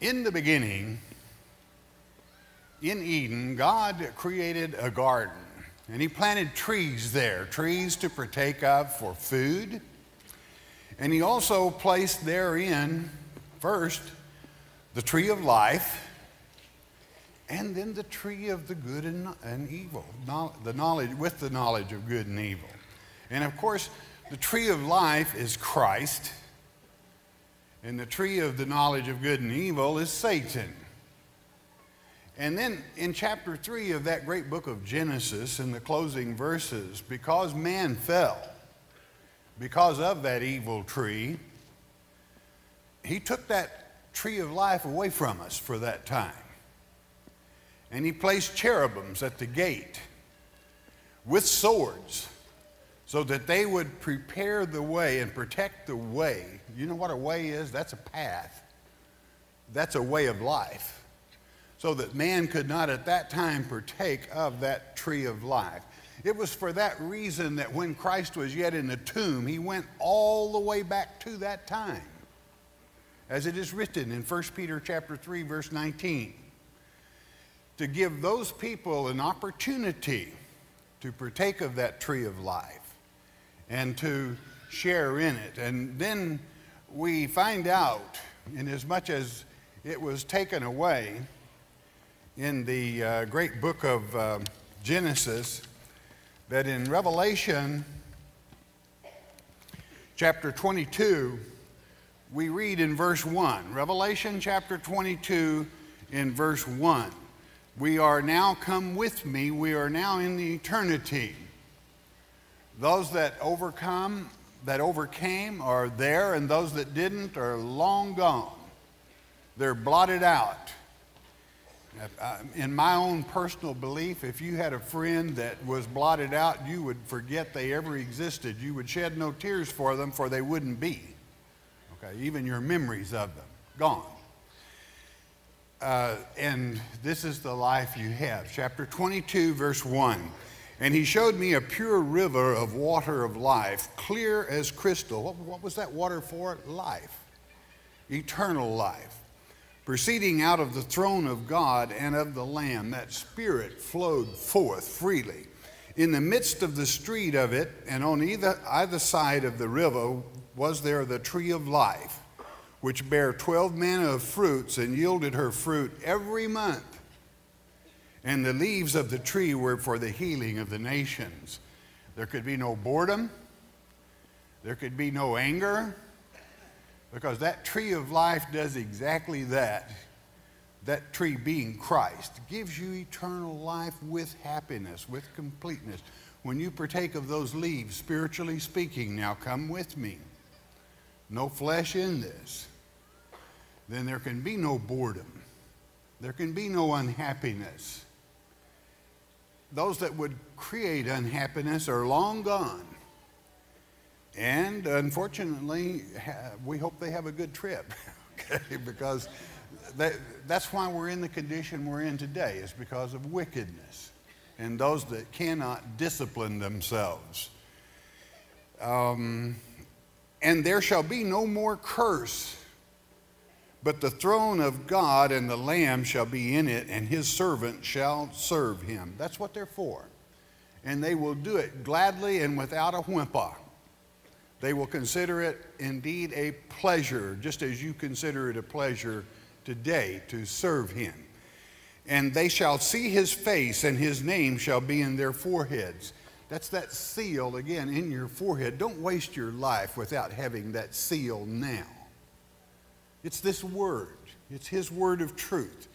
In the beginning, in Eden, God created a garden and He planted trees there, trees to partake of for food. And He also placed therein, first, the tree of life and then the tree of the good and, and evil, the knowledge, with the knowledge of good and evil. And of course, the tree of life is Christ, and the tree of the knowledge of good and evil is Satan. And then in chapter 3 of that great book of Genesis, in the closing verses, because man fell, because of that evil tree, he took that tree of life away from us for that time. And he placed cherubims at the gate with swords so that they would prepare the way and protect the way. You know what a way is? That's a path, that's a way of life. So that man could not at that time partake of that tree of life. It was for that reason that when Christ was yet in the tomb, he went all the way back to that time. As it is written in 1 Peter chapter 3 verse 19, to give those people an opportunity to partake of that tree of life and to share in it. And then we find out, in as much as it was taken away in the uh, great book of uh, Genesis, that in Revelation chapter 22, we read in verse 1. Revelation chapter 22 in verse 1. We are now come with me, we are now in the eternity. Those that overcome, that overcame, are there, and those that didn't are long gone. They're blotted out. Uh, in my own personal belief, if you had a friend that was blotted out, you would forget they ever existed. You would shed no tears for them, for they wouldn't be. Okay, even your memories of them, gone. Uh, and this is the life you have. Chapter 22, verse 1. And he showed me a pure river of water of life, clear as crystal. What, what, was that water for? Life, eternal life. Proceeding out of the throne of God and of the Lamb, that Spirit flowed forth freely. In the midst of the street of it, and on either, either side of the river, was there the tree of life, which bare twelve manner of fruits and yielded her fruit every month and the leaves of the tree were for the healing of the nations. There could be no boredom, there could be no anger, because that tree of life does exactly that. That tree being Christ gives you eternal life with happiness, with completeness. When you partake of those leaves, spiritually speaking, now come with me. No flesh in this. Then there can be no boredom. There can be no unhappiness those that would create unhappiness are long gone. And unfortunately, we hope they have a good trip, okay? Because that, that's why we're in the condition we're in today, is because of wickedness and those that cannot discipline themselves. Um, and there shall be no more curse but the throne of God and the Lamb shall be in it, and his servant shall serve him. That's what they're for. And they will do it gladly and without a whimper. They will consider it indeed a pleasure, just as you consider it a pleasure today to serve him. And they shall see his face, and his name shall be in their foreheads. That's that seal again in your forehead. Don't waste your life without having that seal now. It's this word, it's His word of truth.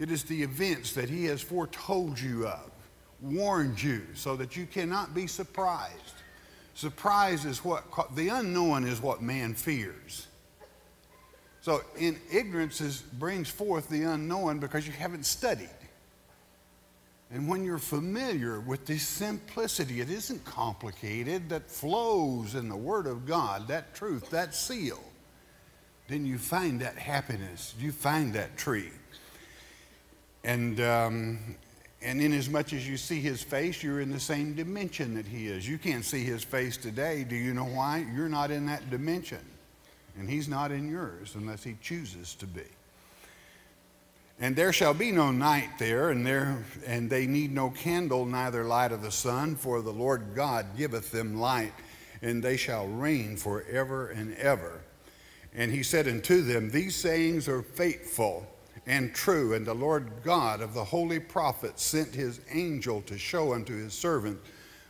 It is the events that He has foretold you of, warned you, so that you cannot be surprised. Surprise is what, the unknown is what man fears. So, in ignorance is, brings forth the unknown because you haven't studied. And when you're familiar with this simplicity, it isn't complicated, that flows in the Word of God, that truth, that seal then you find that happiness, you find that tree. And, um, and inasmuch as you see his face, you're in the same dimension that he is. You can't see his face today. Do you know why? You're not in that dimension. And he's not in yours unless he chooses to be. And there shall be no night there, and there and they need no candle, neither light of the sun, for the Lord God giveth them light, and they shall reign forever and ever. And he said unto them, These sayings are faithful and true, and the Lord God of the holy prophets sent his angel to show unto his servant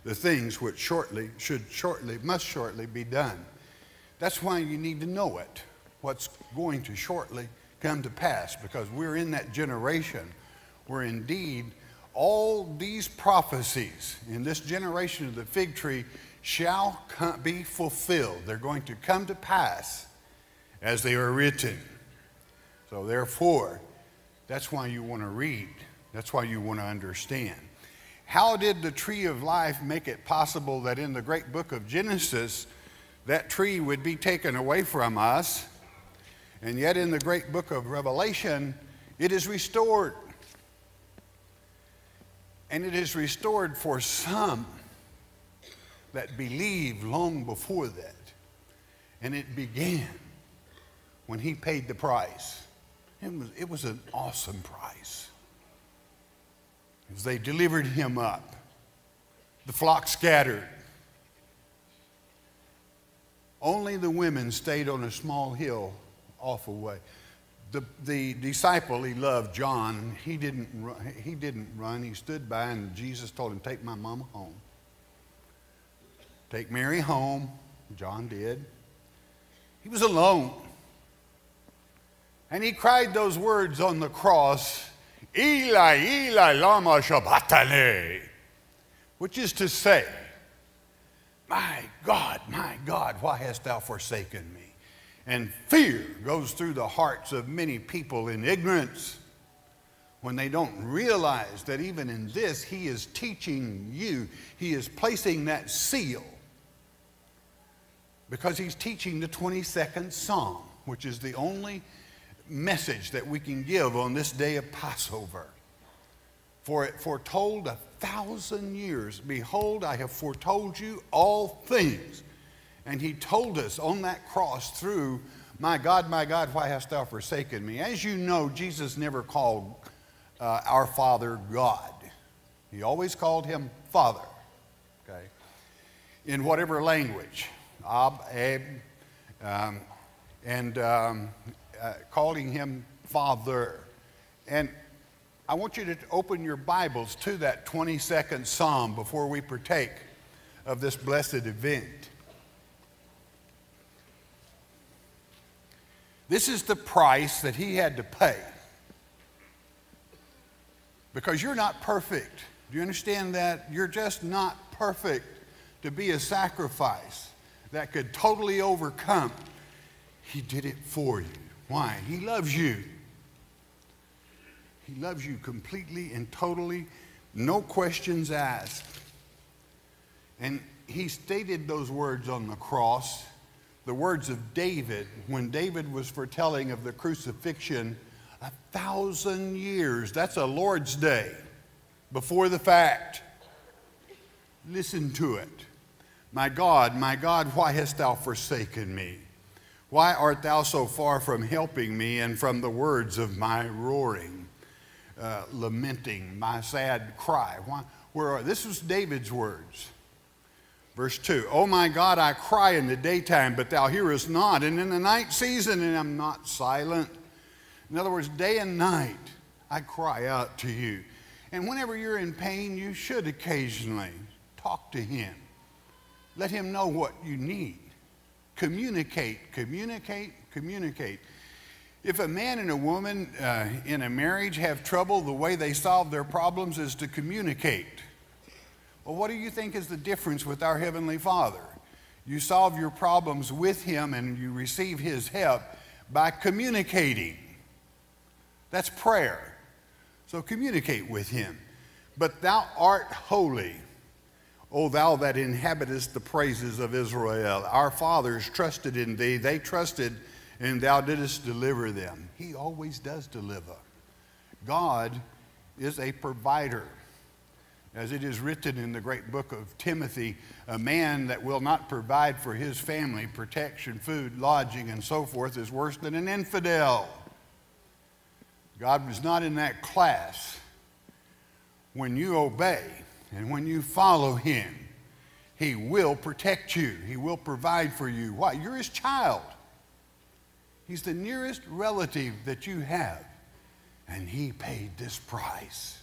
the things which shortly should shortly must shortly be done. That's why you need to know it, what's going to shortly come to pass, because we're in that generation where indeed all these prophecies in this generation of the fig tree shall be fulfilled. They're going to come to pass as they are written. So, therefore, that's why you want to read. That's why you want to understand. How did the tree of life make it possible that in the great book of Genesis, that tree would be taken away from us, and yet in the great book of Revelation, it is restored? And it is restored for some that believed long before that. And it began when he paid the price. It was, it was an awesome price. As they delivered him up, the flock scattered. Only the women stayed on a small hill off away. The, the disciple he loved, John, he didn't, run, he didn't run. He stood by, and Jesus told him, Take my mama home. Take Mary home. John did. He was alone. And he cried those words on the cross, Eli, Eli, lama sabachthani, which is to say, My God, my God, why hast thou forsaken me? And fear goes through the hearts of many people in ignorance when they don't realize that even in this, He is teaching you, He is placing that seal because He's teaching the 22nd Psalm, which is the only message that we can give on this day of Passover. For it foretold a thousand years, Behold, I have foretold you all things. And he told us on that cross through, My God, my God, why hast thou forsaken me? As you know, Jesus never called uh, our Father God, he always called him Father, okay, in whatever language. Ab, Ab, um, and um, uh, calling him Father. And I want you to open your Bibles to that 22nd Psalm before we partake of this blessed event. This is the price that he had to pay. Because you're not perfect. Do you understand that? You're just not perfect to be a sacrifice that could totally overcome. He did it for you. Why? He loves you. He loves you completely and totally, no questions asked. And he stated those words on the cross, the words of David, when David was foretelling of the crucifixion a thousand years. That's a Lord's Day before the fact. Listen to it. My God, my God, why hast thou forsaken me? Why art thou so far from helping me and from the words of my roaring, uh, lamenting, my sad cry? Why, where are, this was David's words. Verse 2 Oh my God, I cry in the daytime, but thou hearest not, and in the night season, and I'm not silent. In other words, day and night, I cry out to you. And whenever you're in pain, you should occasionally talk to Him. Let Him know what you need. Communicate, communicate, communicate. If a man and a woman uh, in a marriage have trouble, the way they solve their problems is to communicate. Well, what do you think is the difference with our Heavenly Father? You solve your problems with Him and you receive His help by communicating. That's prayer. So communicate with Him. But thou art holy. O thou that inhabitest the praises of Israel, our fathers trusted in thee. They trusted, and thou didst deliver them. He always does deliver. God is a provider. As it is written in the great book of Timothy, a man that will not provide for his family protection, food, lodging, and so forth is worse than an infidel. God was not in that class. When you obey and when you follow Him, He will protect you, He will provide for you. Why? You're His child. He's the nearest relative that you have, and He paid this price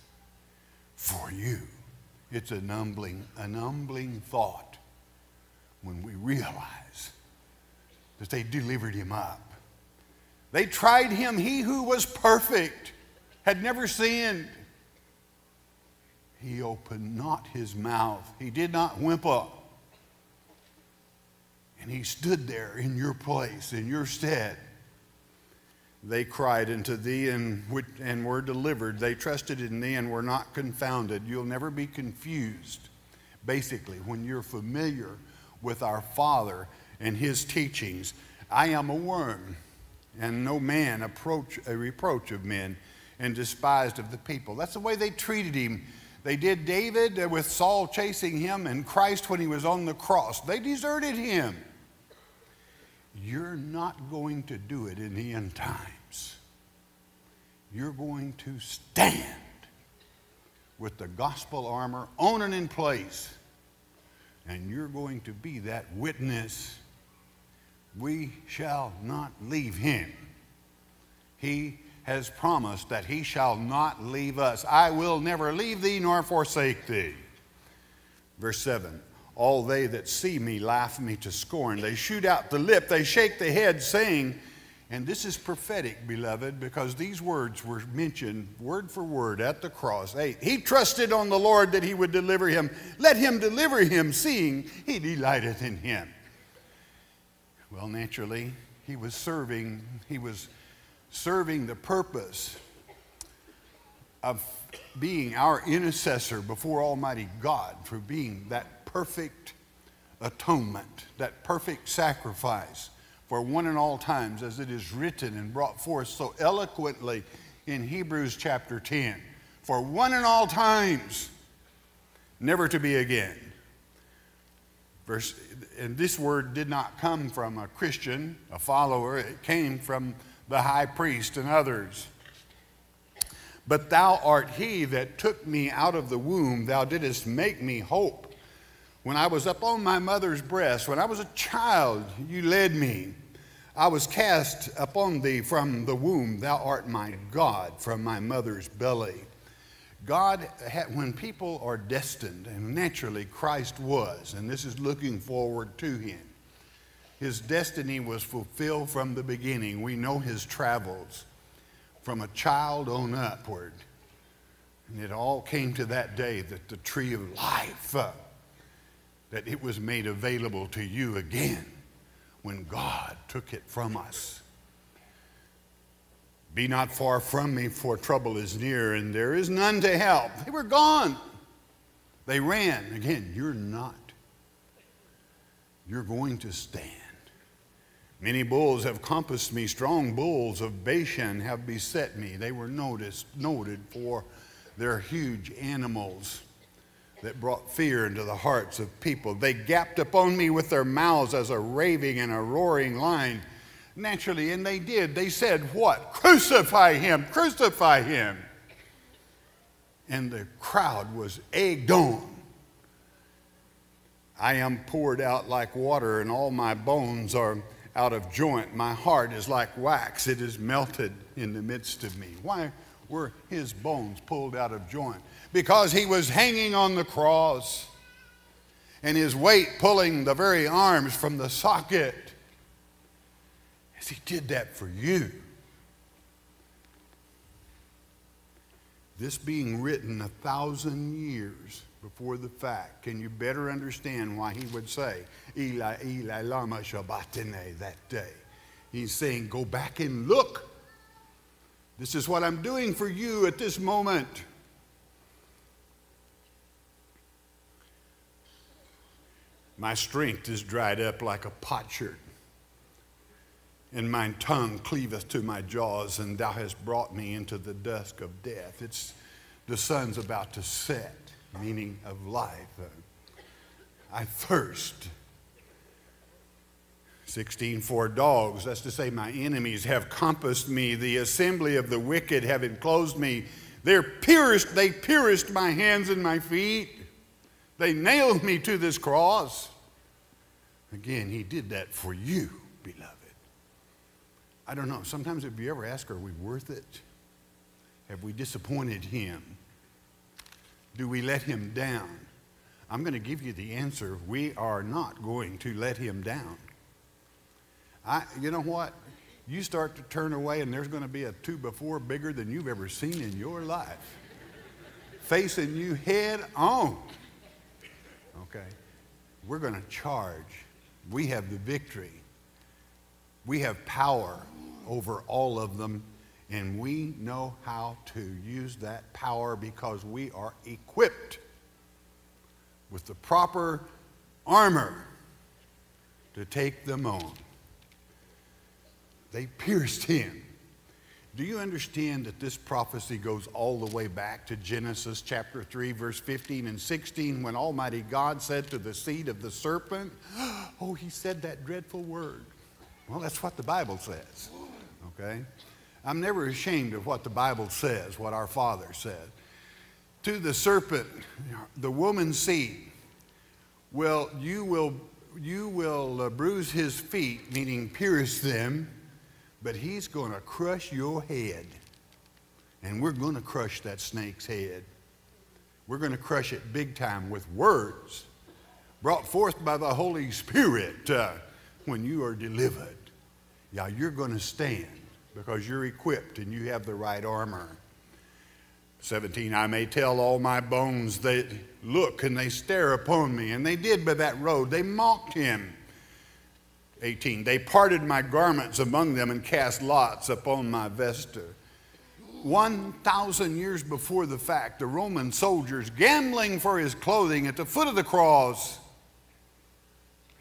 for you. It's an humbling, an humbling thought when we realize that they delivered him up. They tried him, he who was perfect, had never sinned. He opened not his mouth, he did not whimper. And he stood there in your place, in your stead. They cried unto thee and, and were delivered. They trusted in thee and were not confounded. You'll never be confused, basically, when you're familiar with our Father and his teachings. I am a worm, and no man approach a reproach of men and despised of the people. That's the way they treated him. They did David with Saul chasing him and Christ when he was on the cross. They deserted him. You're not going to do it in the end times. You're going to stand with the gospel armor on and in place, and you're going to be that witness. We shall not leave him. He has promised that he shall not leave us. I will never leave thee nor forsake thee. Verse 7 all they that see me laugh me to scorn. They shoot out the lip, they shake the head, saying, and this is prophetic, beloved, because these words were mentioned word for word at the cross. Hey, he trusted on the Lord that he would deliver him. Let him deliver him, seeing he delighteth in him. Well, naturally, he was serving, he was serving the purpose of being our intercessor before Almighty God, for being that perfect atonement, that perfect sacrifice for one and all times, as it is written and brought forth so eloquently in Hebrews chapter 10. For one and all times, never to be again. Verse, and this word did not come from a Christian, a follower, it came from the high priest and others. But thou art he that took me out of the womb, thou didst make me hope when I was up on my mother's breast, when I was a child, you led me. I was cast upon thee from the womb. Thou art my God from my mother's belly. God, when people are destined, and naturally Christ was, and this is looking forward to him, his destiny was fulfilled from the beginning. We know his travels from a child on upward. And it all came to that day that the tree of life uh, that it was made available to you again when God took it from us. Be not far from me, for trouble is near, and there is none to help. They were gone. They ran. Again, you're not. You're going to stand. Many bulls have compassed me. Strong bulls of Bashan have beset me. They were noticed, noted for their huge animals that brought fear into the hearts of people. They gapped upon me with their mouths as a raving and a roaring lion. Naturally, and they did. They said, What? Crucify him! Crucify him! And the crowd was egged on. I am poured out like water, and all my bones are out of joint. My heart is like wax, it is melted in the midst of me. Why were his bones pulled out of joint? because he was hanging on the cross and his weight pulling the very arms from the socket. As he did that for you. This being written a thousand years before the fact, can you better understand why he would say, Eli, Eli, lama sabachthani, that day? He's saying, go back and look. This is what I'm doing for you at this moment. My strength is dried up like a potsherd, and mine tongue cleaveth to my jaws, and thou hast brought me into the dusk of death. It's the sun's about to set, meaning of life. Uh, I thirst. 16 for dogs that's to say my enemies have compassed me the assembly of the wicked have enclosed me they're pierced they pierced my hands and my feet they nailed me to this cross again he did that for you beloved i don't know sometimes if you ever ask are we worth it have we disappointed him do we let him down i'm going to give you the answer we are not going to let him down I, you know what? You start to turn away, and there's going to be a two before bigger than you've ever seen in your life, facing you head on. Okay? We're going to charge. We have the victory. We have power over all of them, and we know how to use that power because we are equipped with the proper armor to take them on. They pierced him. Do you understand that this prophecy goes all the way back to Genesis chapter 3, verse 15 and 16, when Almighty God said to the seed of the serpent, Oh, he said that dreadful word. Well, that's what the Bible says. Okay? I'm never ashamed of what the Bible says, what our Father said. To the serpent, the woman's seed, well, you will, you will uh, bruise his feet, meaning pierce them but he's going to crush your head. And we're going to crush that snake's head. We're going to crush it big time with words brought forth by the Holy Spirit uh, when you are delivered. Yeah, you're going to stand because you're equipped and you have the right armor. 17, I may tell all my bones that look and they stare upon me. And they did by that road. They mocked him. 18. They parted my garments among them and cast lots upon my vesture. 1,000 years before the fact, the Roman soldiers gambling for his clothing at the foot of the cross.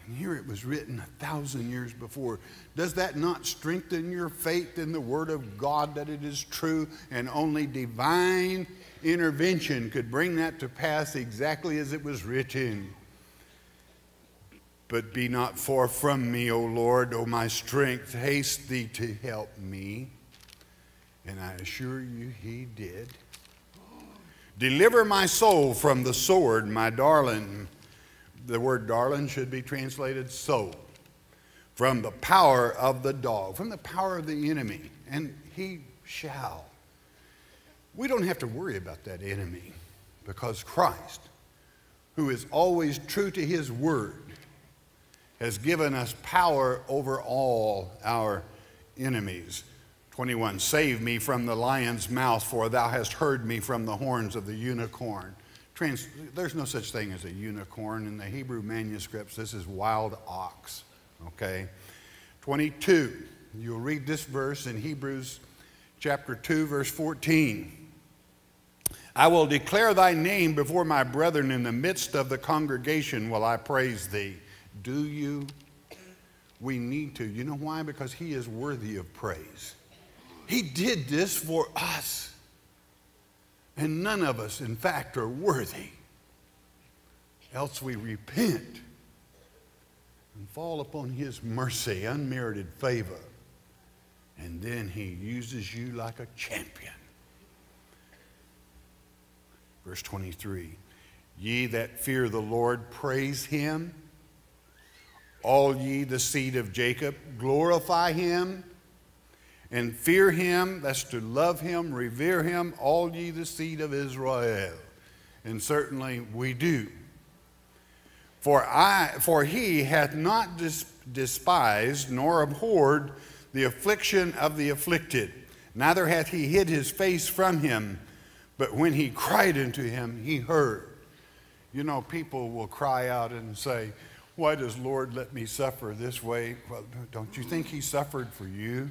And here it was written a thousand years before. Does that not strengthen your faith in the Word of God that it is true and only divine intervention could bring that to pass exactly as it was written? But be not far from me, O Lord, O my strength. Haste thee to help me. And I assure you, he did. Deliver my soul from the sword, my darling. The word darling should be translated soul. From the power of the dog, from the power of the enemy. And he shall. We don't have to worry about that enemy because Christ, who is always true to his word, has given us power over all our enemies. 21 Save me from the lion's mouth, for thou hast heard me from the horns of the unicorn. Trans- There's no such thing as a unicorn in the Hebrew manuscripts. This is wild ox. Okay? 22. You'll read this verse in Hebrews chapter 2, verse 14. I will declare thy name before my brethren in the midst of the congregation will I praise thee. Do you? We need to. You know why? Because He is worthy of praise. He did this for us. And none of us, in fact, are worthy. Else we repent and fall upon His mercy, unmerited favor. And then He uses you like a champion. Verse 23 Ye that fear the Lord, praise Him all ye the seed of Jacob, glorify him and fear him. That's to love him, revere him, all ye the seed of Israel. And certainly we do. For, I, for he hath not dis- despised nor abhorred the affliction of the afflicted, neither hath he hid his face from him, but when he cried unto him, he heard. You know, people will cry out and say, why does Lord let me suffer this way? Well, don't you think he suffered for you?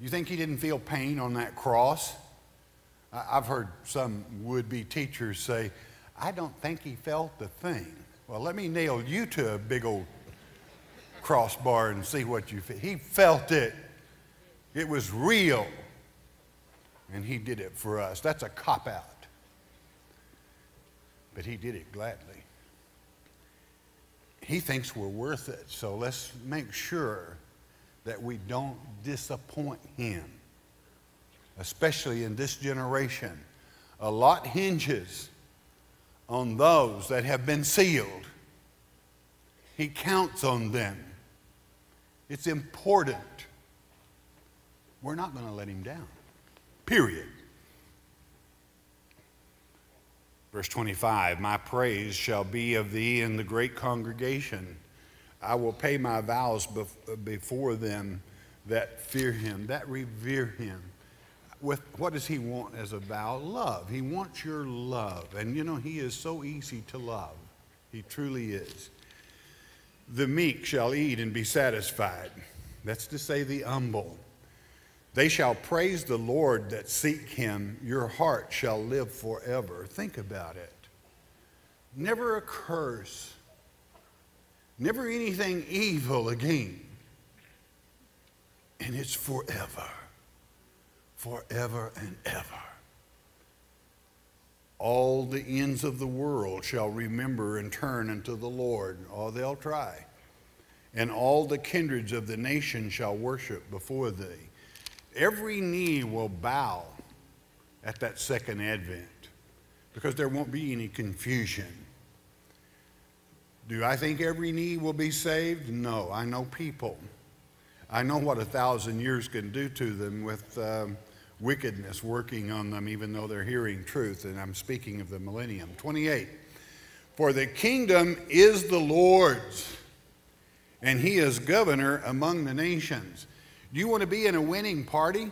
You think he didn't feel pain on that cross? I've heard some would be teachers say, I don't think he felt the thing. Well, let me nail you to a big old crossbar and see what you feel. He felt it, it was real, and he did it for us. That's a cop out. But he did it gladly he thinks we're worth it. So let's make sure that we don't disappoint him, especially in this generation. A lot hinges on those that have been sealed. He counts on them. It's important. We're not going to let him down. Period. Verse 25 My praise shall be of thee in the great congregation. I will pay my vows before them that fear him, that revere him. With what does he want as a vow? Love. He wants your love. And you know, he is so easy to love. He truly is. The meek shall eat and be satisfied. That's to say, the humble. They shall praise the Lord that seek him. Your heart shall live forever. Think about it. Never a curse, never anything evil again. And it's forever, forever and ever. All the ends of the world shall remember and turn unto the Lord. Oh, they'll try. And all the kindreds of the nation shall worship before thee. Every knee will bow at that second advent because there won't be any confusion. Do I think every knee will be saved? No. I know people. I know what a thousand years can do to them with um, wickedness working on them, even though they're hearing truth. And I'm speaking of the millennium. 28. For the kingdom is the Lord's, and he is governor among the nations. Do you want to be in a winning party,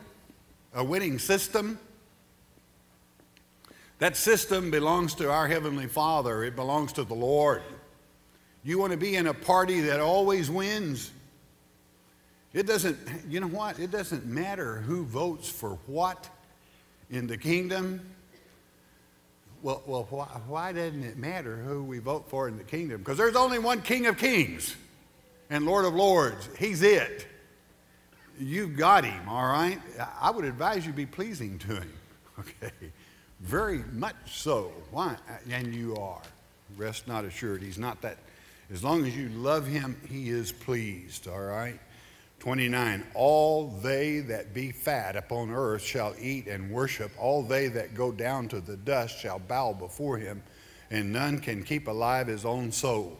a winning system? That system belongs to our Heavenly Father, it belongs to the Lord. You want to be in a party that always wins? It doesn't, you know what? It doesn't matter who votes for what in the kingdom. Well, well why, why doesn't it matter who we vote for in the kingdom? Because there's only one King of Kings and Lord of Lords. He's it you've got him, all right? I would advise you be pleasing to him, okay? Very much so. Why? And you are. Rest not assured. He's not that. As long as you love him, he is pleased, all right? 29 All they that be fat upon earth shall eat and worship. All they that go down to the dust shall bow before him, and none can keep alive his own soul.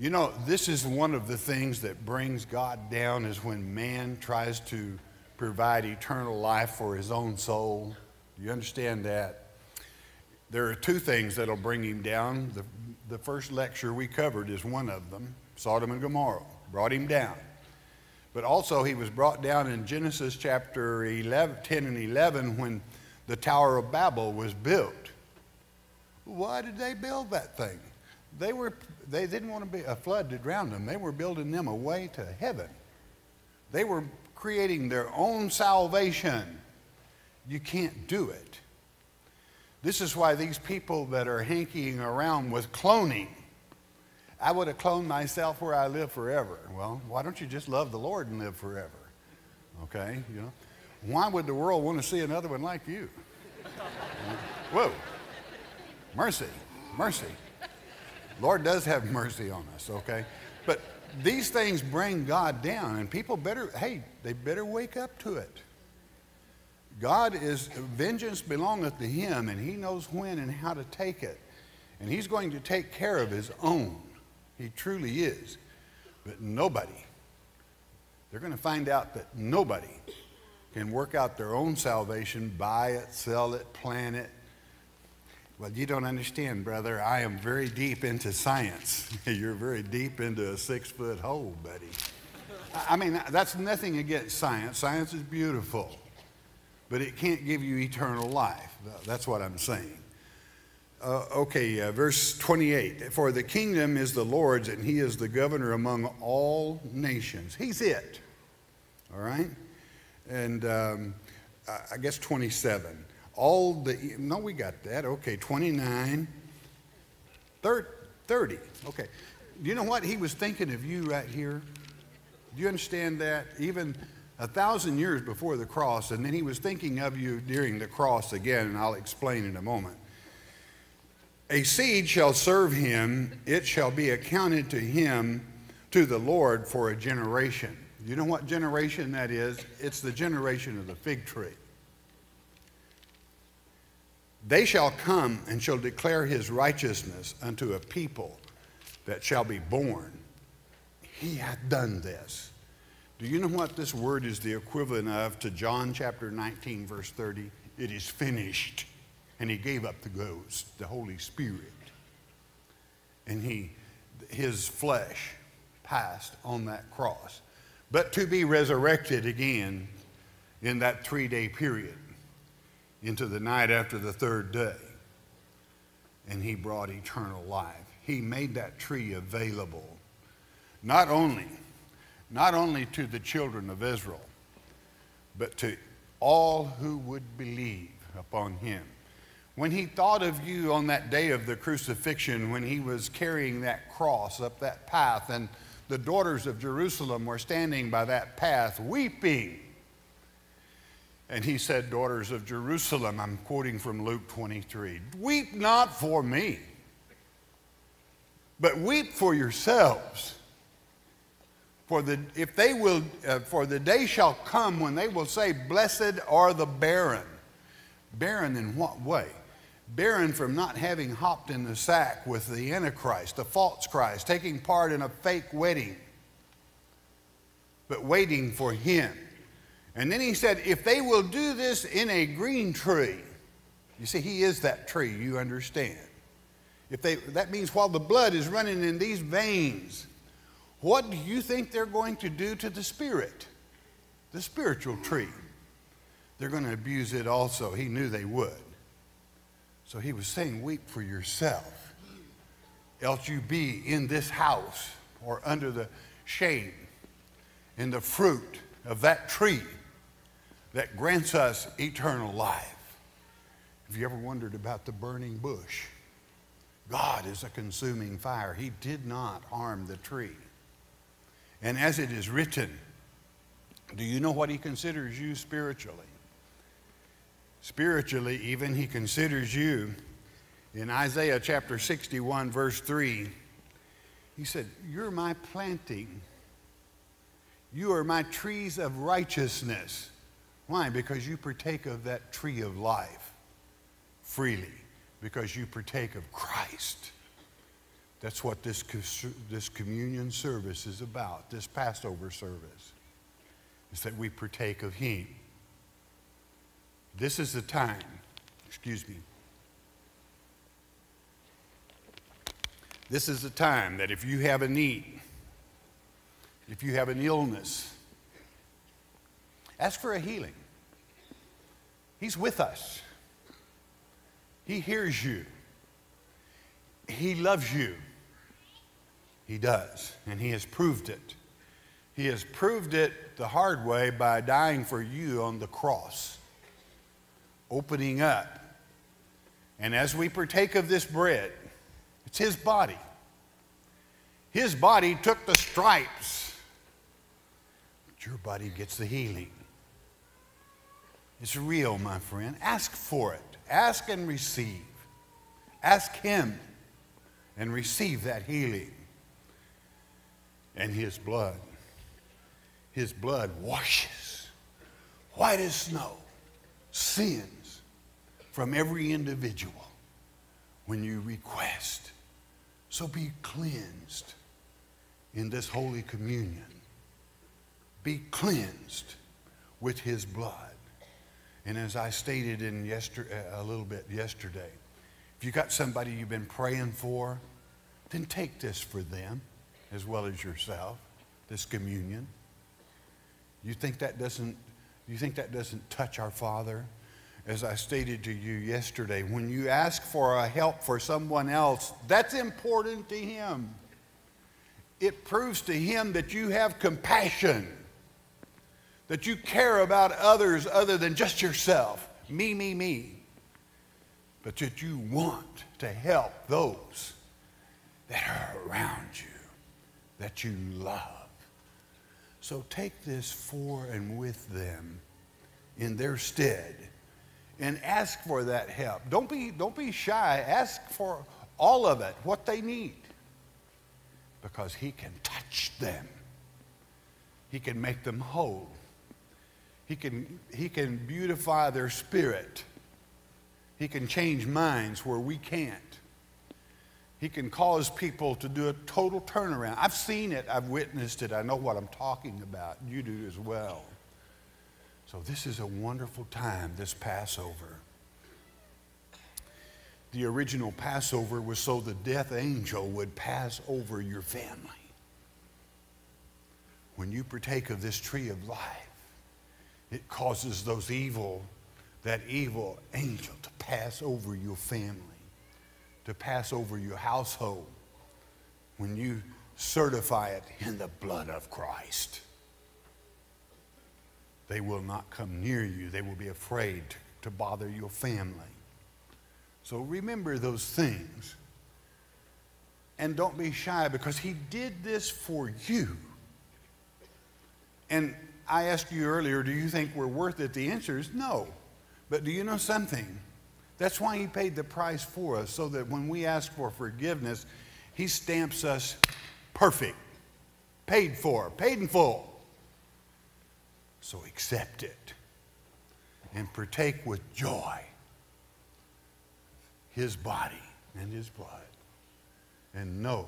You know, this is one of the things that brings God down is when man tries to provide eternal life for his own soul. Do you understand that? There are two things that'll bring him down. The, the first lecture we covered is one of them Sodom and Gomorrah brought him down. But also, he was brought down in Genesis chapter 11, 10 and 11 when the Tower of Babel was built. Why did they build that thing? They, were, they didn't want to be a flood to drown them. They were building them a way to heaven. They were creating their own salvation. You can't do it. This is why these people that are hankying around with cloning, I would have cloned myself where I live forever. Well, why don't you just love the Lord and live forever? Okay, you know. Why would the world want to see another one like you? Whoa. Mercy, mercy. Lord does have mercy on us, okay? But these things bring God down, and people better, hey, they better wake up to it. God is, vengeance belongeth to him, and he knows when and how to take it. And he's going to take care of his own. He truly is. But nobody, they're going to find out that nobody can work out their own salvation, buy it, sell it, plan it, well, you don't understand, brother. I am very deep into science. You're very deep into a six foot hole, buddy. I mean, that's nothing against science. Science is beautiful, but it can't give you eternal life. That's what I'm saying. Uh, okay, uh, verse 28 For the kingdom is the Lord's, and he is the governor among all nations. He's it. All right? And um, I guess 27 all the, no, we got that. Okay, 29, 30. Okay. Do you know what? He was thinking of you right here. Do you understand that? Even a thousand years before the cross, and then he was thinking of you during the cross again, and I'll explain in a moment. A seed shall serve him, it shall be accounted to him, to the Lord, for a generation. You know what generation that is? It's the generation of the fig tree. They shall come and shall declare his righteousness unto a people that shall be born. He hath done this. Do you know what this word is the equivalent of to John chapter 19, verse 30? It is finished. And he gave up the ghost, the Holy Spirit. And he, his flesh passed on that cross. But to be resurrected again in that three day period into the night after the third day. And he brought eternal life. He made that tree available not only not only to the children of Israel, but to all who would believe upon him. When he thought of you on that day of the crucifixion, when he was carrying that cross up that path, and the daughters of Jerusalem were standing by that path weeping. And he said, Daughters of Jerusalem, I'm quoting from Luke 23, weep not for me, but weep for yourselves for the, if they will, uh, for the day shall come when they will say, Blessed are the barren. Barren in what way? Barren from not having hopped in the sack with the Antichrist, the false Christ, taking part in a fake wedding, but waiting for him. And then he said, If they will do this in a green tree, you see, he is that tree, you understand. If they, that means while the blood is running in these veins, what do you think they're going to do to the spirit, the spiritual tree? They're going to abuse it also. He knew they would. So he was saying, Weep for yourself, else you be in this house or under the shade in the fruit of that tree that grants us eternal life. Have you ever wondered about the burning bush? God is a consuming fire. He did not harm the tree. And as it is written, do you know what he considers you spiritually? Spiritually, even he considers you in Isaiah chapter 61, verse 3. He said, You're my planting. You are my trees of righteousness. Why? Because you partake of that tree of life freely, because you partake of Christ. That's what this, this communion service is about, this Passover service, is that we partake of Him. This is the time, excuse me. This is the time that if you have a need, if you have an illness, ask for a healing. He's with us. He hears you. He loves you. He does, and He has proved it. He has proved it the hard way by dying for you on the cross, opening up. And as we partake of this bread, it's His body. His body took the stripes, but your body gets the healing. It's real, my friend. Ask for it. Ask and receive. Ask Him and receive that healing and his blood. His blood washes white as snow sins from every individual when you request. So be cleansed in this Holy Communion. Be cleansed with his blood. And as I stated in yesterday, uh, a little bit yesterday, if you got somebody you've been praying for, then take this for them as well as yourself, this communion. You think that doesn't, you think that doesn't touch our Father? As I stated to you yesterday, when you ask for a help for someone else, that's important to Him. It proves to Him that you have compassion, that you care about others other than just yourself, me, me, me, but that you want to help those that are around you that you love. So take this for and with them in their stead and ask for that help. Don't be, don't be shy. Ask for all of it, what they need, because He can touch them. He can make them whole. He can, he can beautify their spirit. He can change minds where we can't. He can cause people to do a total turnaround. I've seen it, I've witnessed it, I know what I'm talking about. You do as well. So, this is a wonderful time, this Passover. The original Passover was so the death angel would pass over your family. When you partake of this tree of life, it causes those evil, that evil angel to pass over your family, to pass over your household when you certify it in the blood of Christ. They will not come near you. They will be afraid to bother your family. So remember those things. And don't be shy because he did this for you. And I asked you earlier, do you think we're worth it? The answer is no. But do you know something? That's why he paid the price for us, so that when we ask for forgiveness, he stamps us perfect, paid for, paid in full. So accept it and partake with joy his body and his blood and know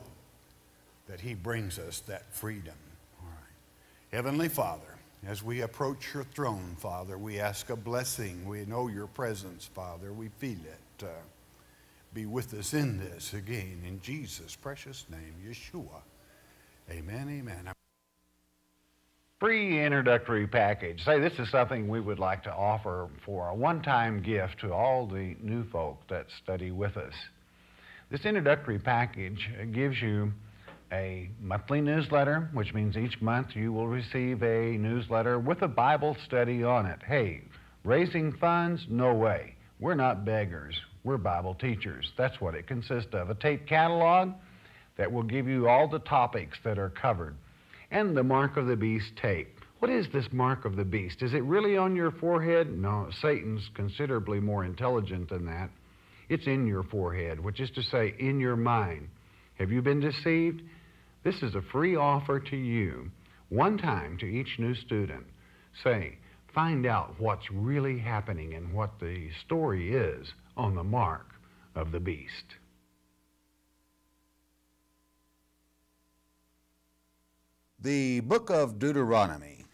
that he brings us that freedom. All right. Heavenly Father, as we approach your throne, Father, we ask a blessing. We know your presence, Father. We feel it. Uh, be with us in this again. In Jesus' precious name, Yeshua. Amen, amen. Free introductory package. Say, this is something we would like to offer for a one time gift to all the new folk that study with us. This introductory package gives you a monthly newsletter, which means each month you will receive a newsletter with a Bible study on it. Hey, raising funds? No way. We're not beggars. We're Bible teachers. That's what it consists of. A tape catalog that will give you all the topics that are covered. And the Mark of the Beast tape. What is this mark of the beast? Is it really on your forehead? No, Satan's considerably more intelligent than that. It's in your forehead, which is to say, in your mind. Have you been deceived? This is a free offer to you, one time to each new student. Say, find out what's really happening and what the story is on the mark of the beast. The book of Deuteronomy.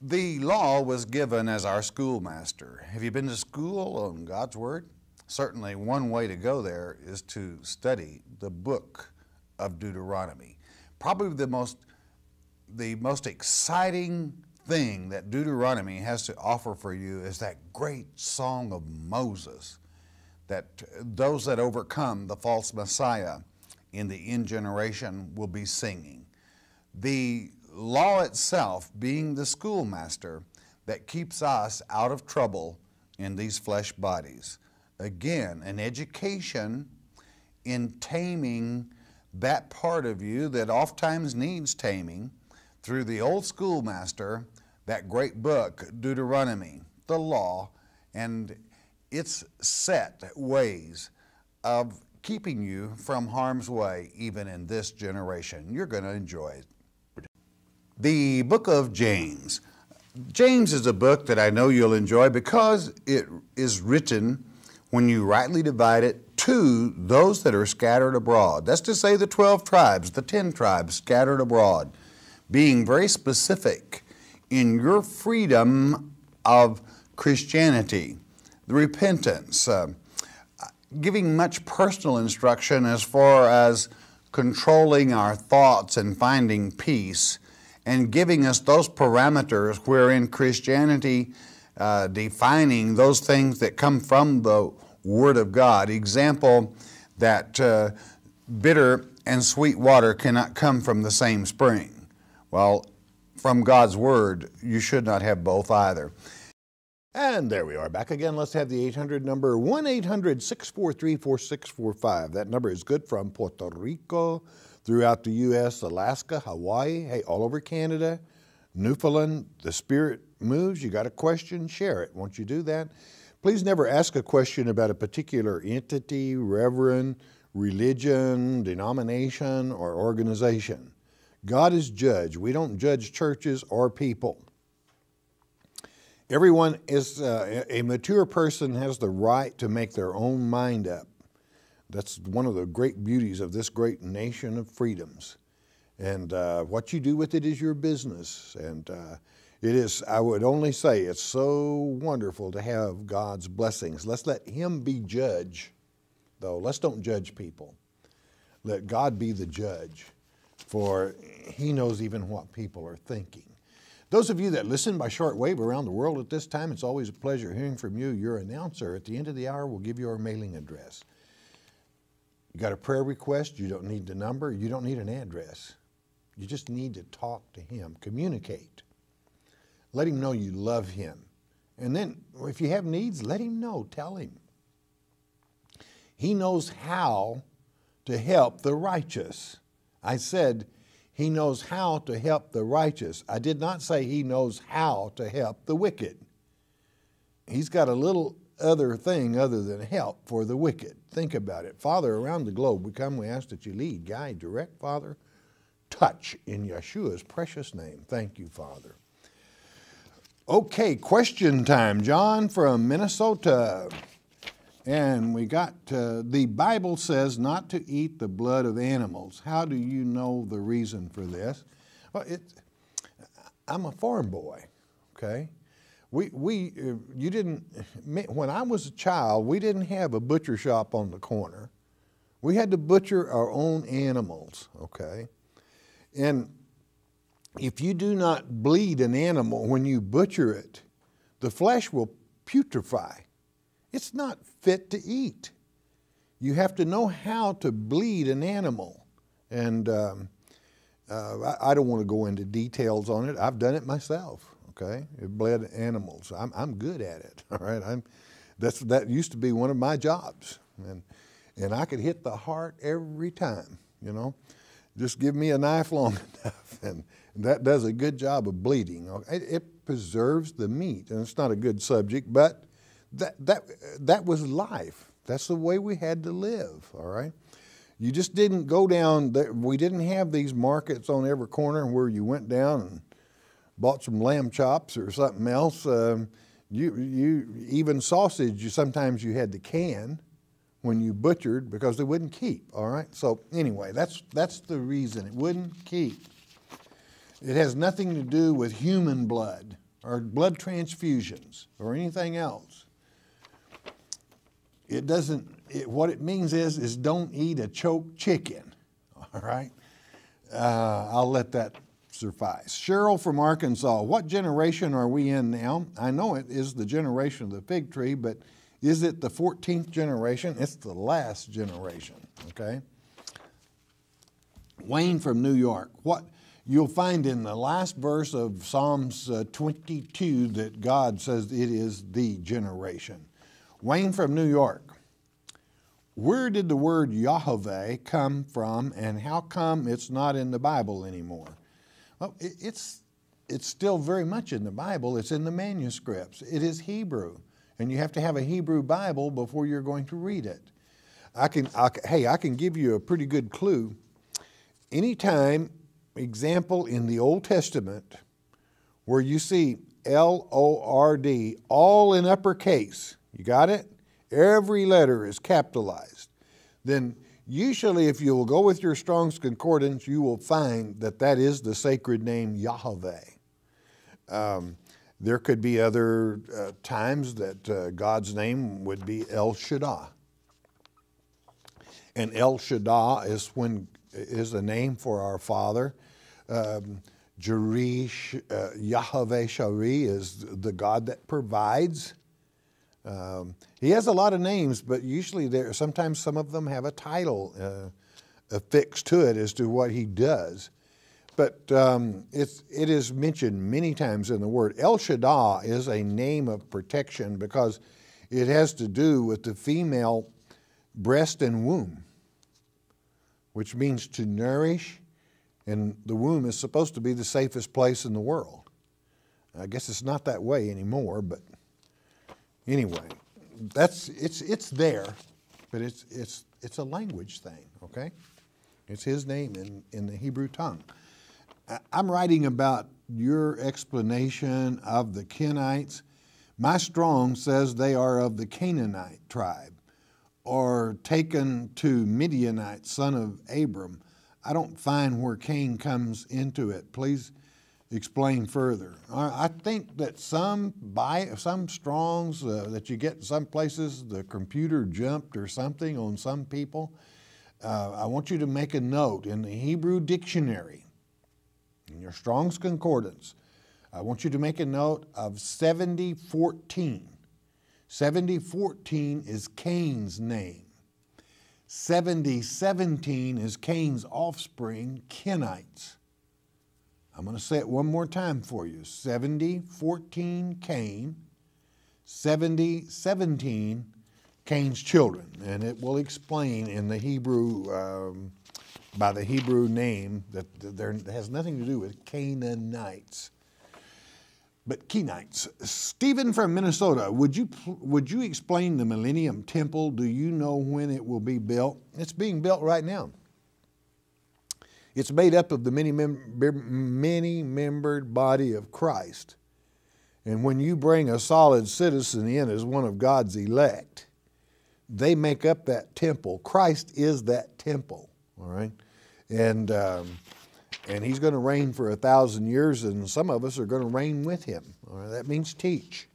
The law was given as our schoolmaster. Have you been to school on God's Word? Certainly, one way to go there is to study the book of Deuteronomy probably the most, the most exciting thing that Deuteronomy has to offer for you is that great song of Moses that those that overcome the false Messiah in the end generation will be singing. The law itself being the schoolmaster that keeps us out of trouble in these flesh bodies. Again, an education in taming that part of you that oftentimes needs taming through the old schoolmaster, that great book, Deuteronomy, the law, and its set ways of keeping you from harm's way even in this generation. You're going to enjoy it. The book of James. James is a book that I know you'll enjoy because it is written when you rightly divide it to those that are scattered abroad. That's to say, the 12 tribes, the 10 tribes scattered abroad, being very specific in your freedom of Christianity, the repentance, uh, giving much personal instruction as far as controlling our thoughts and finding peace, and giving us those parameters wherein Christianity uh, defining those things that come from the Word of God. Example that uh, bitter and sweet water cannot come from the same spring. Well, from God's Word, you should not have both either. And there we are back again. Let's have the 800 number 1 800 643 4645. That number is good from Puerto Rico, throughout the U.S., Alaska, Hawaii, hey, all over Canada, Newfoundland. The Spirit moves. You got a question? Share it. Won't you do that? Please never ask a question about a particular entity, reverend, religion, denomination, or organization. God is judge. We don't judge churches or people. Everyone is uh, a mature person has the right to make their own mind up. That's one of the great beauties of this great nation of freedoms. And uh, what you do with it is your business. And uh, it is, I would only say, it's so wonderful to have God's blessings. Let's let Him be judge, though. Let's don't judge people. Let God be the judge, for He knows even what people are thinking. Those of you that listen by shortwave around the world at this time, it's always a pleasure hearing from you. Your announcer at the end of the hour will give you our mailing address. You got a prayer request, you don't need the number, you don't need an address. You just need to talk to Him, communicate. Let Him know you love Him. And then, if you have needs, let Him know, tell Him. He knows how to help the righteous. I said, he knows how to help the righteous. I did not say he knows how to help the wicked. He's got a little other thing other than help for the wicked. Think about it. Father, around the globe, we come, we ask that you lead, guide, direct, Father. Touch in Yeshua's precious name. Thank you, Father. Okay, question time. John from Minnesota. And we got uh, the Bible says not to eat the blood of animals. How do you know the reason for this? Well, it, I'm a farm boy, okay? We, we, uh, you didn't, when I was a child, we didn't have a butcher shop on the corner. We had to butcher our own animals, okay? And if you do not bleed an animal when you butcher it, the flesh will putrefy. It's not fit to eat. You have to know how to bleed an animal. And um, uh, I, I, don't want to go into details on it. I've done it myself, okay? It bled animals. I'm, I'm good at it, all right? I'm, that's, that used to be one of my jobs. And, and I could hit the heart every time, you know? Just give me a knife long enough, and, and that does a good job of bleeding. It, it preserves the meat, and it's not a good subject, but that, that, that was life. That's the way we had to live, all right? You just didn't go down, we didn't have these markets on every corner where you went down and bought some lamb chops or something else. Um, you, you, even sausage, you, sometimes you had to can when you butchered because they wouldn't keep, all right? So anyway, that's, that's the reason. It wouldn't keep. It has nothing to do with human blood or blood transfusions or anything else. It doesn't, it, what it means is, is don't eat a choked chicken, all right? Uh, I'll let that suffice. Cheryl from Arkansas, what generation are we in now? I know it is the generation of the fig tree, but is it the 14th generation? It's the last generation, okay? Wayne from New York, what you'll find in the last verse of Psalms uh, 22 that God says it is the generation. Wayne from New York. Where did the word Yahweh come from, and how come it's not in the Bible anymore? Well, it's, it's still very much in the Bible. It's in the manuscripts. It is Hebrew, and you have to have a Hebrew Bible before you're going to read it. I can, I, hey, I can give you a pretty good clue. Anytime, example in the Old Testament, where you see L O R D all in uppercase, you got it? Every letter is capitalized. Then usually if you will go with your Strong's Concordance, you will find that that is the sacred name Yahweh. Um, there could be other uh, times that uh, God's name would be El Shaddai. And El Shaddai is when is a name for our Father. Um, Jerish, uh, Yahweh Jireh is the God that provides. Um, he has a lot of names, but usually there, sometimes some of them have a title uh, affixed to it as to what he does. But um, it's, it is mentioned many times in the Word. El Shaddai is a name of protection because it has to do with the female breast and womb, which means to nourish, and the womb is supposed to be the safest place in the world. I guess it's not that way anymore, but anyway, that's it's it's there, but it's it's it's a language thing, okay? It's his name in, in the Hebrew tongue. I'm writing about your explanation of the Kenites. My strong says they are of the Canaanite tribe or taken to Midianite, son of Abram. I don't find where Cain comes into it. Please explain further. I think that some buy some strongs uh, that you get in some places the computer jumped or something on some people. Uh, I want you to make a note in the Hebrew dictionary, in your Strong's Concordance. I want you to make a note of 7014. 7014 is Cain's name. 7017 is Cain's offspring, Kenites. I'm going to say it one more time for you 7014 Cain, 7017 Cain's children. And it will explain in the Hebrew, um, by the Hebrew name, that there has nothing to do with Canaanites but Kenites. Stephen from Minnesota, would you, would you explain the Millennium Temple? Do you know when it will be built? It's being built right now. It's made up of the many, many membered body of Christ. And when you bring a solid citizen in as one of God's elect, they make up that temple. Christ is that temple, all right? And um, and he's going to reign for a thousand years, and some of us are going to reign with him. that means teach.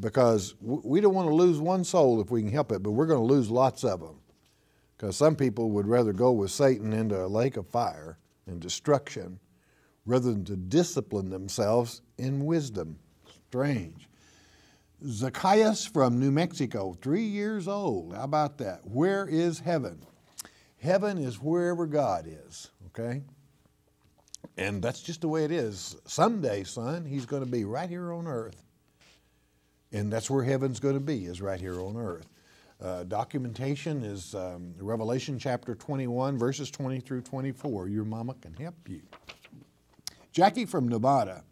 Because we don't want to lose one soul if we can help it, but we're going to lose lots of them. Because some people would rather go with Satan into a lake of fire and destruction rather than to discipline themselves in wisdom. Strange. Zacchaeus from New Mexico, three years old. How about that? Where is heaven? Heaven is wherever God is, okay? And that's just the way it is. Someday, son, he's going to be right here on earth. And that's where heaven's going to be, is right here on earth. Uh, documentation is um, Revelation chapter 21, verses 20 through 24. Your mama can help you. Jackie from Nevada,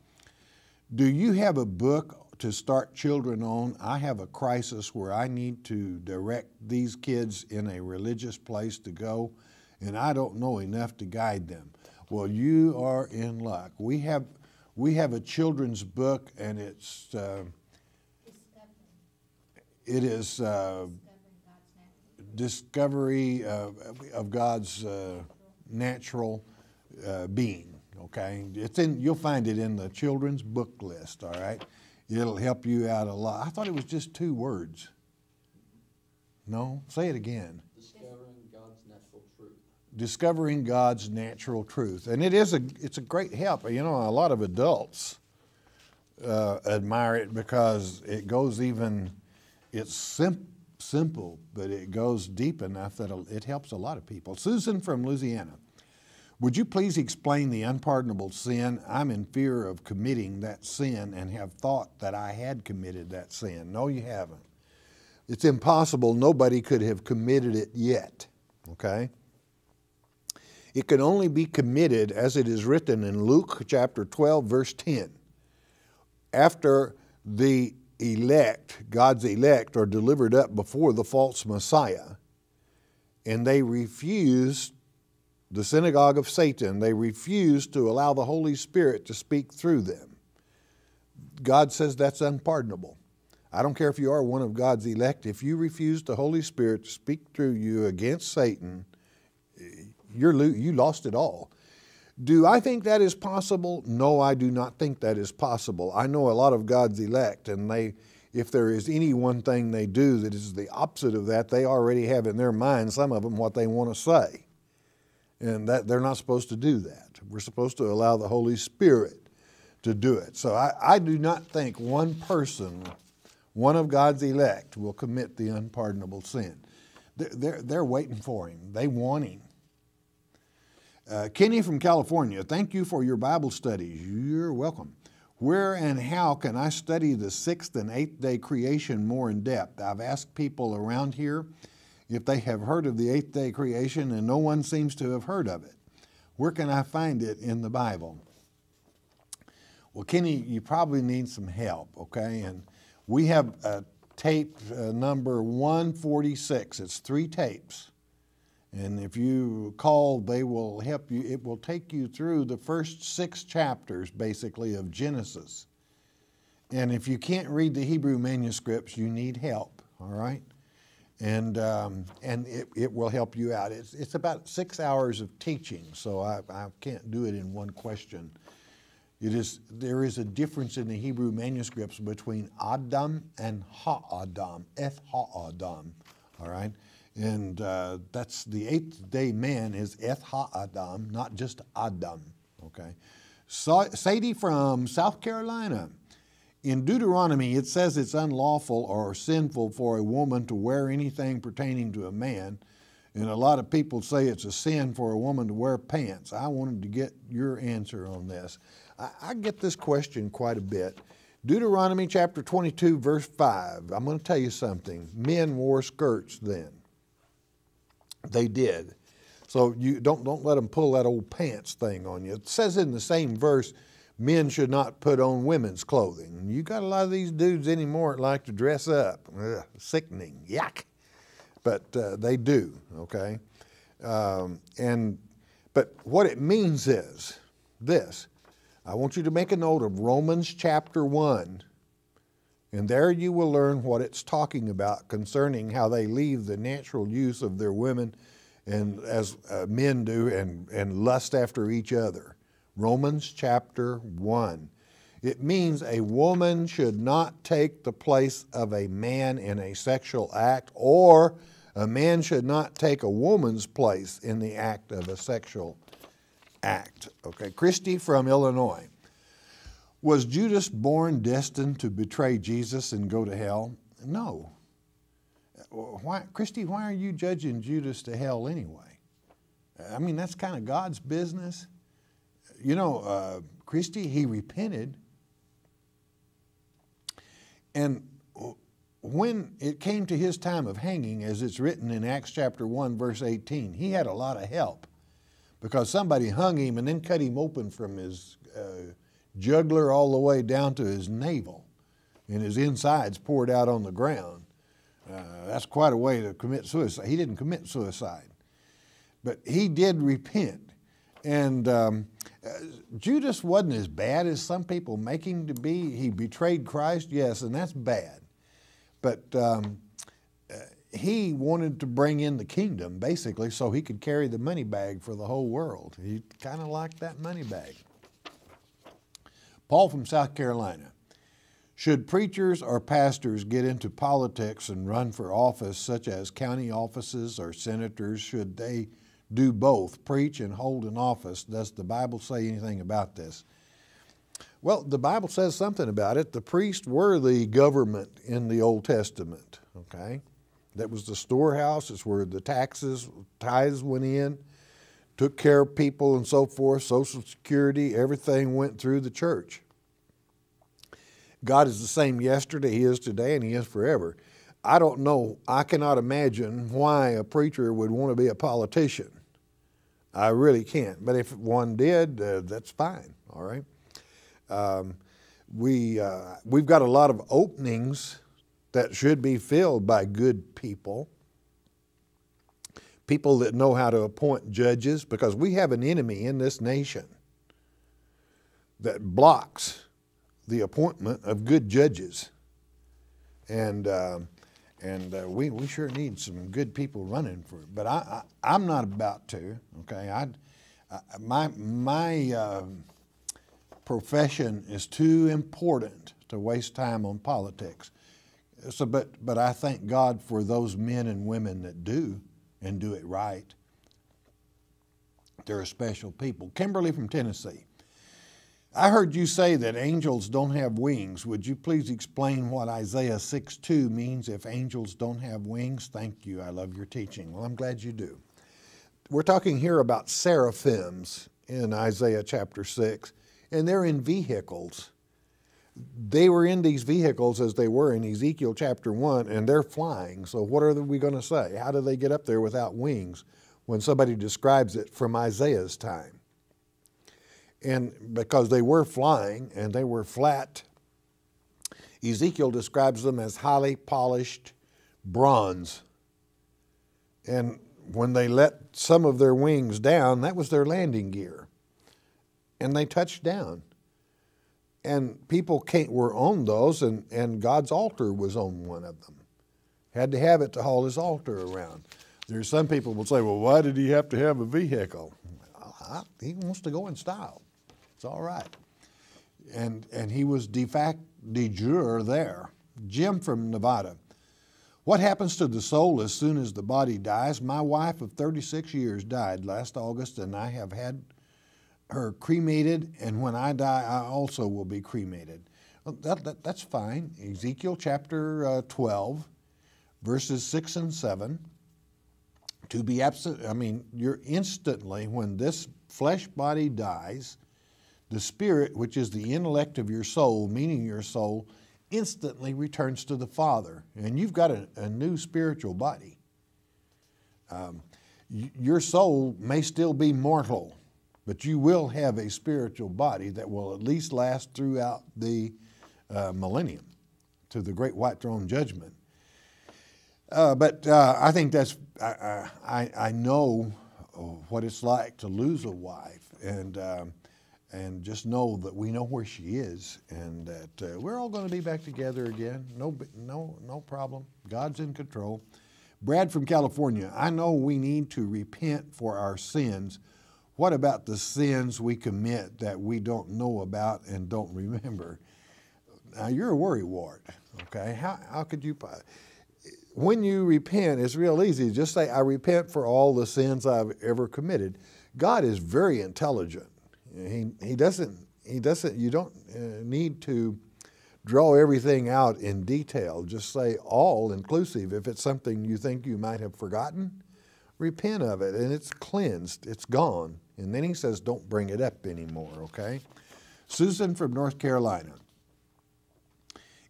do you have a book to start children on? I have a crisis where I need to direct these kids in a religious place to go, and I don't know enough to guide them. Well, you are in luck. We have we have a children's book, and it's uh, it is uh, discovery of, of God's uh, natural uh, being. Okay, it's in. You'll find it in the children's book list. All right, it'll help you out a lot. I thought it was just two words. No, say it again discovering God's natural truth. And it is a, it's a great help. You know, a lot of adults uh, admire it because it goes even, it's sim- simple, but it goes deep enough that it helps a lot of people. Susan from Louisiana, would you please explain the unpardonable sin? I'm in fear of committing that sin and have thought that I had committed that sin. No, you haven't. It's impossible. Nobody could have committed it yet. Okay? It can only be committed as it is written in Luke chapter 12, verse 10. After the elect, God's elect, are delivered up before the false Messiah, and they refuse the synagogue of Satan, they refuse to allow the Holy Spirit to speak through them. God says that's unpardonable. I don't care if you are one of God's elect, if you refuse the Holy Spirit to speak through you against Satan, you're lo- you lost it all. Do I think that is possible? No, I do not think that is possible. I know a lot of God's elect, and they, if there is any one thing they do that is the opposite of that, they already have in their mind, some of them, what they want to say. And that they're not supposed to do that. We're supposed to allow the Holy Spirit to do it. So I, I do not think one person, one of God's elect, will commit the unpardonable sin. They're, they're, they're waiting for him, they want him. Uh, Kenny from California, thank you for your Bible studies. You're welcome. Where and how can I study the sixth and eighth day creation more in depth? I've asked people around here if they have heard of the eighth day creation, and no one seems to have heard of it. Where can I find it in the Bible? Well, Kenny, you probably need some help, okay? And we have a tape uh, number 146. It's three tapes. And if you call, they will help you. It will take you through the first six chapters, basically, of Genesis. And if you can't read the Hebrew manuscripts, you need help, all right? And, um, and it, it will help you out. It's, it's about six hours of teaching, so I, I can't do it in one question. It is, there is a difference in the Hebrew manuscripts between Adam and Ha-Adam, Eth Ha-Adam, all right? And uh, that's the eighth day man is Eth Ha-Adam, not just Adam, okay? So, Sadie from South Carolina. In Deuteronomy, it says it's unlawful or sinful for a woman to wear anything pertaining to a man. And a lot of people say it's a sin for a woman to wear pants. I wanted to get your answer on this. I, I get this question quite a bit. Deuteronomy chapter 22, verse 5. I'm going to tell you something. Men wore skirts then. They did. So you don't, don't let them pull that old pants thing on you. It says in the same verse, men should not put on women's clothing. You got a lot of these dudes anymore that like to dress up. Ugh, sickening, yuck. But uh, they do, okay? Um, and but what it means is this. I want you to make a note of Romans chapter 1, and there you will learn what it's talking about concerning how they leave the natural use of their women and as uh, men do and, and lust after each other. Romans chapter 1. It means a woman should not take the place of a man in a sexual act, or a man should not take a woman's place in the act of a sexual act. Okay, Christy from Illinois. Was Judas born destined to betray Jesus and go to hell? No. Why, Christy, why are you judging Judas to hell anyway? I mean, that's kind of God's business you know, uh, Christy, he repented. And when it came to his time of hanging, as it's written in Acts chapter 1, verse 18, he had a lot of help because somebody hung him and then cut him open from his uh, jugular all the way down to his navel, and his insides poured out on the ground. Uh, that's quite a way to commit suicide. He didn't commit suicide, but he did repent. And um, uh, Judas wasn't as bad as some people make him to be. He betrayed Christ, yes, and that's bad. But um, uh, he wanted to bring in the kingdom, basically, so he could carry the money bag for the whole world. He kind of liked that money bag. Paul from South Carolina. Should preachers or pastors get into politics and run for office, such as county offices or senators, should they do both, preach and hold an office. Does the Bible say anything about this? Well, the Bible says something about it. The priests were the government in the Old Testament, okay? That was the storehouse, it's where the taxes, tithes went in, took care of people and so forth, Social Security, everything went through the church. God is the same yesterday, He is today, and He is forever. I don't know, I cannot imagine why a preacher would want to be a politician. I really can't. But if one did, uh, that's fine, all right? Um, we, uh, we've got a lot of openings that should be filled by good people, people that know how to appoint judges, because we have an enemy in this nation that blocks the appointment of good judges. And um, and uh, we, we sure need some good people running for it. But I, I am not about to. Okay, I, I my my uh, profession is too important to waste time on politics. So, but but I thank God for those men and women that do and do it right. They're a special people. Kimberly from Tennessee. I heard you say that angels don't have wings. Would you please explain what Isaiah 6 2 means if angels don't have wings? Thank you. I love your teaching. Well, I'm glad you do. We're talking here about seraphims in Isaiah chapter 6, and they're in vehicles. They were in these vehicles as they were in Ezekiel chapter 1, and they're flying. So, what are we going to say? How do they get up there without wings when somebody describes it from Isaiah's time? and because they were flying and they were flat Ezekiel describes them as highly polished bronze. And when they let some of their wings down, that was their landing gear. And they touched down. And people came, were on those, and, and God's altar was on one of them. Had to have it to haul his altar around. There's some people will say, well, why did he have to have a vehicle? he wants to go in style. It's all right. And, and he was de facto, de jure there. Jim from Nevada. What happens to the soul as soon as the body dies? My wife of 36 years died last August, and I have had her cremated, and when I die, I also will be cremated. Well, that, that, that's fine. Ezekiel chapter uh, 12, verses 6 and 7 to be absent, I mean, you're instantly, when this flesh body dies, the spirit, which is the intellect of your soul, meaning your soul, instantly returns to the Father. And you've got a, a new spiritual body. Um, your soul may still be mortal, but you will have a spiritual body that will at least last throughout the uh, millennium to the great white throne judgment. Uh, but uh, I think that's, I, I, I, know what it's like to lose a wife and, um, and just know that we know where she is and that uh, we're all going to be back together again. No, no, no problem. God's in control. Brad from California, I know we need to repent for our sins. What about the sins we commit that we don't know about and don't remember? Now, you're a worrywart, okay? How, how could you? when you repent, it's real easy. Just say, I repent for all the sins I've ever committed. God is very intelligent. He, he doesn't, he doesn't, you don't uh, need to draw everything out in detail. Just say all inclusive. If it's something you think you might have forgotten, repent of it and it's cleansed, it's gone. And then he says, don't bring it up anymore, okay? Susan from North Carolina.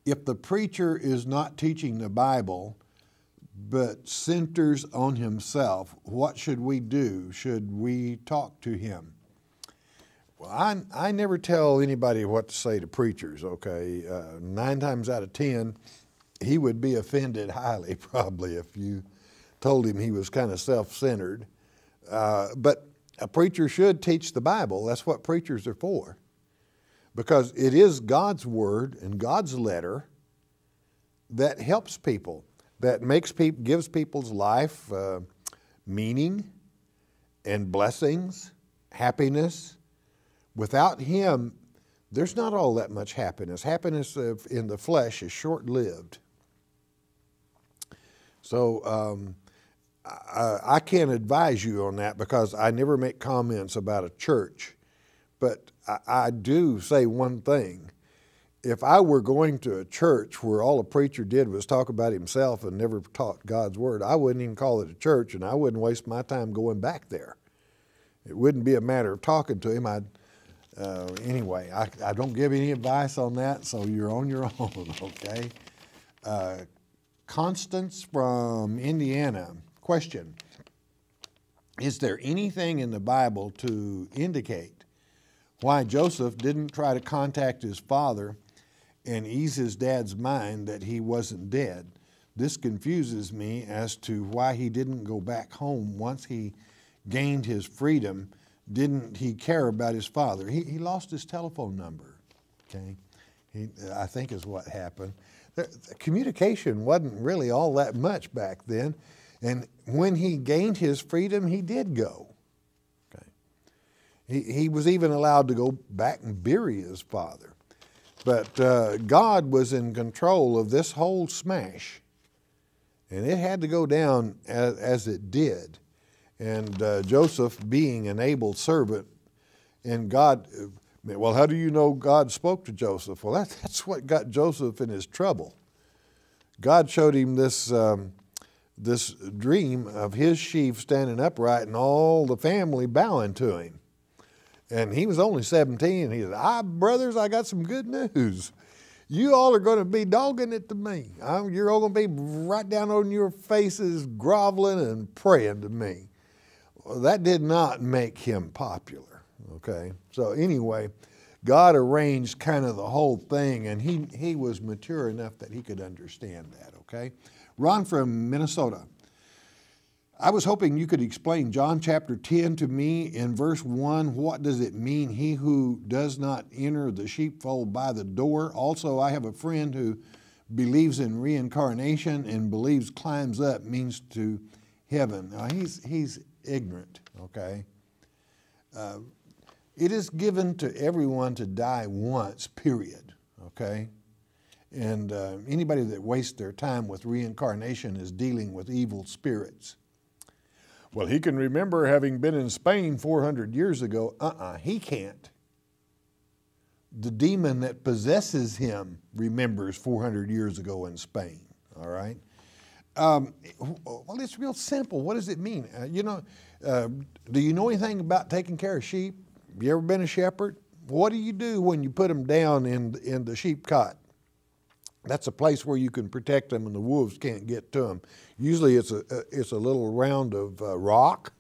If the preacher is not teaching the Bible, but centers on himself. What should we do? Should we talk to him? Well, I, I never tell anybody what to say to preachers, okay? Uh, nine times out of ten, he would be offended highly, probably, if you told him he was kind of self centered. Uh, but a preacher should teach the Bible. That's what preachers are for. Because it is God's word and God's letter that helps people that makes people, gives people's life uh, meaning and blessings, happiness. Without Him, there's not all that much happiness. Happiness in the flesh is short lived. So um, I, I, can't advise you on that because I never make comments about a church. But I, I do say one thing if I were going to a church where all a preacher did was talk about himself and never taught God's word, I wouldn't even call it a church and I wouldn't waste my time going back there. It wouldn't be a matter of talking to him. I'd, uh, anyway, I, I don't give any advice on that, so you're on your own, okay? Uh, Constance from Indiana, question Is there anything in the Bible to indicate why Joseph didn't try to contact his father and ease his dad's mind that he wasn't dead. This confuses me as to why he didn't go back home once he gained his freedom. Didn't he care about his father? He, he lost his telephone number, okay? He, I think is what happened. The, communication wasn't really all that much back then. And when he gained his freedom, he did go. Okay. He, he was even allowed to go back and bury his father. But uh, God was in control of this whole smash. And it had to go down as, as it did. And uh, Joseph, being an able servant, and God, uh, well, how do you know God spoke to Joseph? Well, that, that's what got Joseph in his trouble. God showed him this, um, this dream of his sheaf standing upright and all the family bowing to him. And he was only 17. He said, I, brothers, I got some good news. You all are going to be dogging it to me. I'm, you're all going to be right down on your faces, groveling and praying to me. Well, that did not make him popular. Okay. So, anyway, God arranged kind of the whole thing, and he, he was mature enough that he could understand that, okay? Ron from Minnesota. I was hoping you could explain John chapter 10 to me in verse 1. What does it mean, he who does not enter the sheepfold by the door? Also, I have a friend who believes in reincarnation and believes climbs up means to heaven. Now, he's, he's ignorant, okay? Uh, it is given to everyone to die once, period, okay? And uh, anybody that wastes their time with reincarnation is dealing with evil spirits. Well, he can remember having been in Spain 400 years ago. Uh uh-uh, uh he can't. The demon that possesses him remembers 400 years ago in Spain, all right? Um, well, it's real simple. What does it mean? Uh, you know, uh, do you know anything about taking care of sheep? You ever been a shepherd? What do you do when you put them down in, in the sheep cot? That's a place where you can protect them and the wolves can't get to them. Usually it's a, it's a little round of uh, rock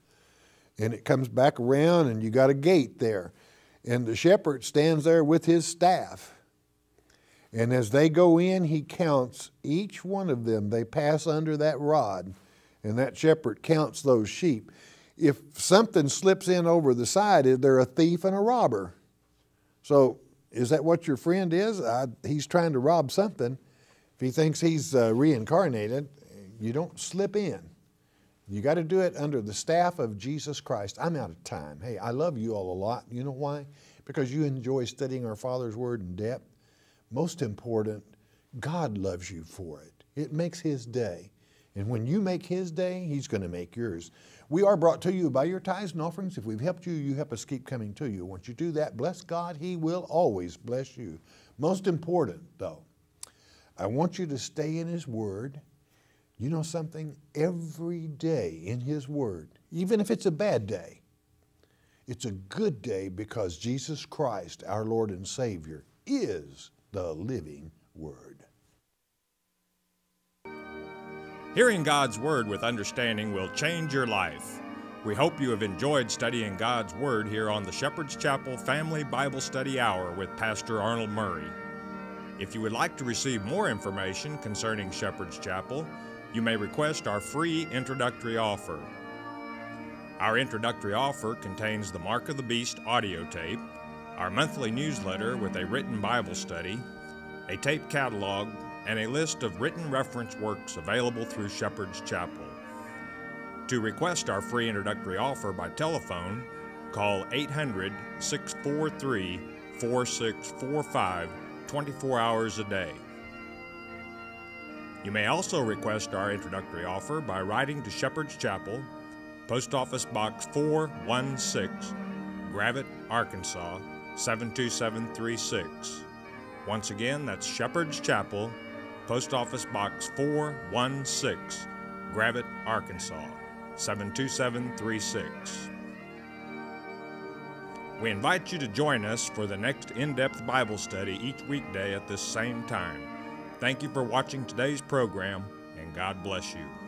and it comes back around and you got a gate there. And the shepherd stands there with his staff. And as they go in, he counts each one of them. They pass under that rod, and that shepherd counts those sheep if something slips in over the side, they're a thief and a robber? So is that what your friend is? I, he's trying to rob something. If he thinks he's uh, reincarnated, you don't slip in. You got to do it under the staff of Jesus Christ. I'm out of time. Hey, I love you all a lot. You know why? Because you enjoy studying our Father's Word in depth. Most important, God loves you for it. It makes His day. And when you make His day, He's going to make yours. We are brought to you by your tithes and offerings. If we've helped you, you help us keep coming to you. Once you do that, bless God, He will always bless you. Most important, though, I want you to stay in His Word. You know something? Every day in His Word, even if it's a bad day, it's a good day because Jesus Christ, our Lord and Savior, is the living Word. Hearing God's Word with understanding will change your life. We hope you have enjoyed studying God's Word here on the Shepherd's Chapel Family Bible Study Hour with Pastor Arnold Murray. If you would like to receive more information concerning Shepherd's Chapel, you may request our free introductory offer. Our introductory offer contains the Mark of the Beast audio tape, our monthly newsletter with a written Bible study, a tape catalog and a list of written reference works available through Shepherd's Chapel. To request our free introductory offer by telephone, call 800 643 4645 24 hours a day. You may also request our introductory offer by writing to Shepherd's Chapel, Post Office Box 416, Gravette, Arkansas 72736. Once again, that's Shepherd's Chapel, Post Office Box 416, Gravette, Arkansas 72736. We invite you to join us for the next in depth Bible study each weekday at this same time. Thank you for watching today's program, and God bless you.